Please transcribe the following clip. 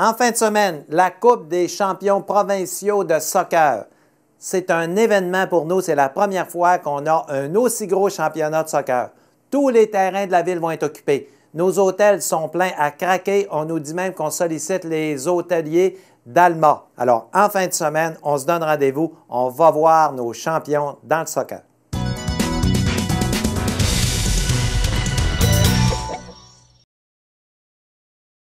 En fin de semaine, la Coupe des champions provinciaux de soccer. C'est un événement pour nous. C'est la première fois qu'on a un aussi gros championnat de soccer. Tous les terrains de la ville vont être occupés. Nos hôtels sont pleins à craquer. On nous dit même qu'on sollicite les hôteliers d'Alma. Alors, en fin de semaine, on se donne rendez-vous. On va voir nos champions dans le soccer.